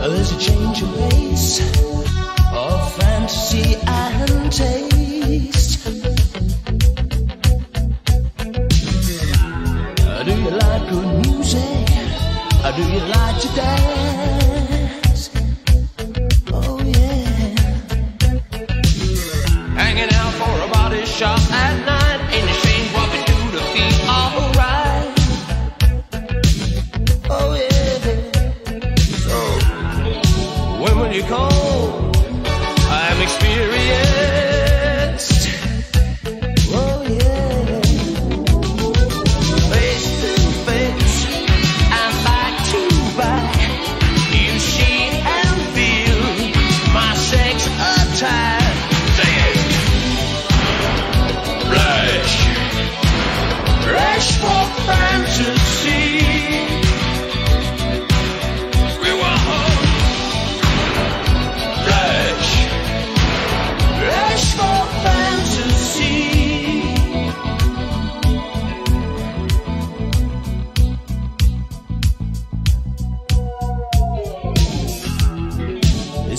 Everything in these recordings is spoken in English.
There's a change of pace of fantasy and taste. Uh, Do you like good music? Or do you like to dance? I'm experienced.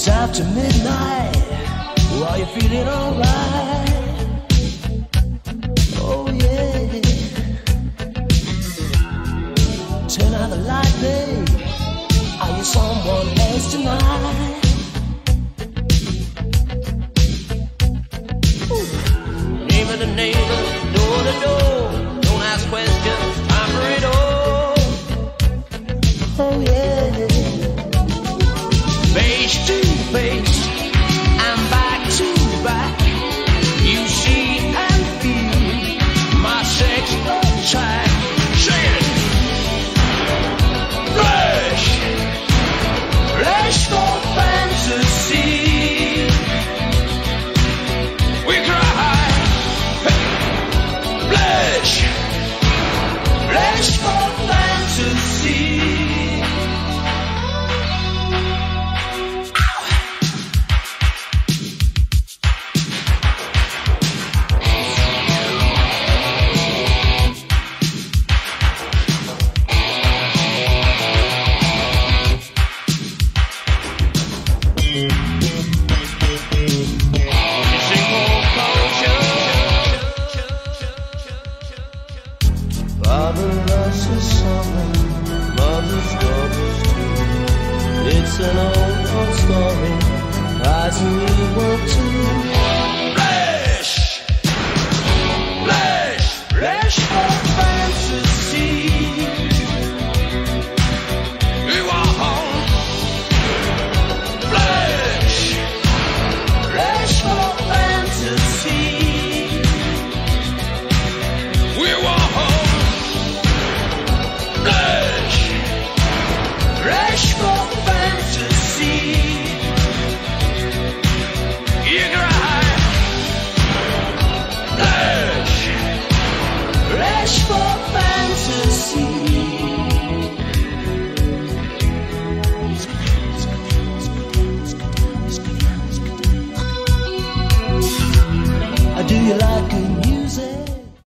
After midnight. Are you feeling alright? Oh yeah. Turn out the light, babe. Are you someone else tonight? Neighbor, door to door. Don't ask questions. It all. Oh yeah. we will to flesh for fantasy.